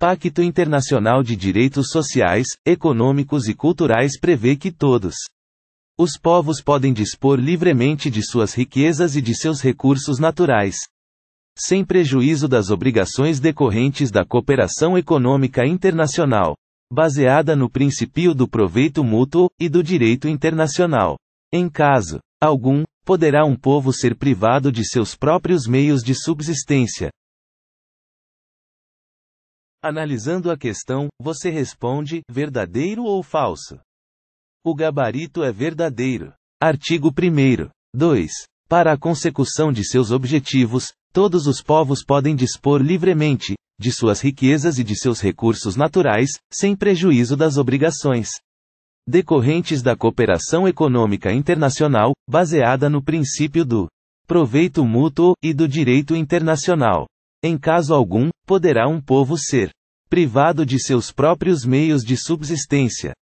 Pacto Internacional de Direitos Sociais, Econômicos e Culturais prevê que todos os povos podem dispor livremente de suas riquezas e de seus recursos naturais, sem prejuízo das obrigações decorrentes da cooperação econômica internacional, baseada no princípio do proveito mútuo e do direito internacional. Em caso algum, poderá um povo ser privado de seus próprios meios de subsistência. Analisando a questão, você responde: verdadeiro ou falso? O gabarito é verdadeiro. Artigo 1. 2. Para a consecução de seus objetivos, todos os povos podem dispor livremente de suas riquezas e de seus recursos naturais, sem prejuízo das obrigações decorrentes da cooperação econômica internacional, baseada no princípio do proveito mútuo e do direito internacional. Em caso algum, poderá um povo ser privado de seus próprios meios de subsistência,